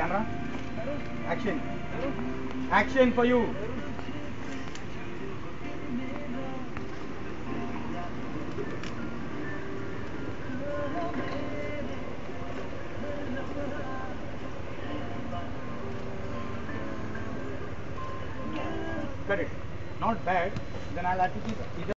Camera. Action. Action for you. Cut it. Not bad. Then I'll have to keep.